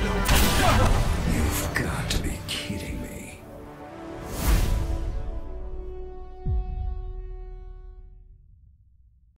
battle.